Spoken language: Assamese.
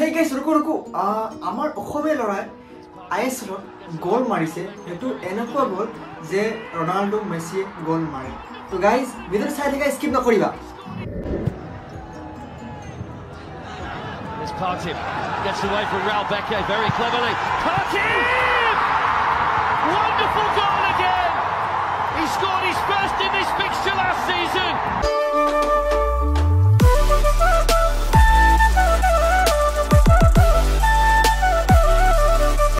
সেই গাইছ ৰকো ৰকো আমাৰ অসমীয়া ল'ৰাই আই এছ এলত গ'ল মাৰিছে সেইটো এনেকুৱা গ'ল যে ৰনাল্ডো মেছিয়ে গ'ল মাৰে তো গাইজ ভিডিঅ'টো চাই থাকা স্কিপ নকৰিবা Partip gets away from Raul Beke very cleverly. Partip! Wonderful goal again! He scored his first in this big